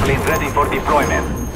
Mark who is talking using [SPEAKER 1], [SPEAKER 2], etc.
[SPEAKER 1] plane ready for deployment.